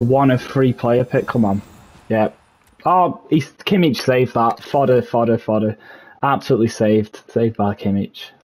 One of three player pick. Come on. Yeah. Oh, he's Kimmich saved that. Fodder, fodder, fodder. Absolutely saved. Saved by Kimmich.